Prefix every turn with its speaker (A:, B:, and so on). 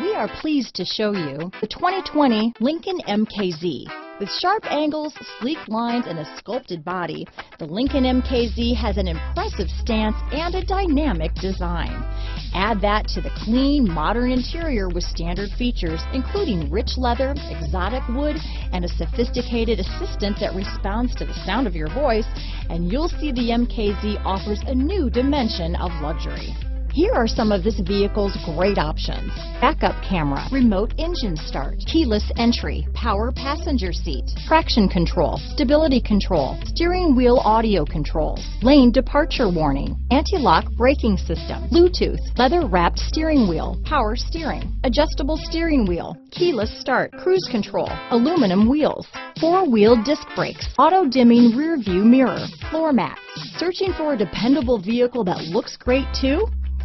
A: We are pleased to show you the 2020 Lincoln MKZ. With sharp angles, sleek lines, and a sculpted body, the Lincoln MKZ has an impressive stance and a dynamic design. Add that to the clean, modern interior with standard features, including rich leather, exotic wood, and a sophisticated assistant that responds to the sound of your voice, and you'll see the MKZ offers a new dimension of luxury. Here are some of this vehicle's great options. Backup camera, remote engine start, keyless entry, power passenger seat, traction control, stability control, steering wheel audio controls, lane departure warning, anti-lock braking system, Bluetooth, leather wrapped steering wheel, power steering, adjustable steering wheel, keyless start, cruise control, aluminum wheels, four-wheel disc brakes, auto-dimming rear view mirror, floor mats. Searching for a dependable vehicle that looks great too?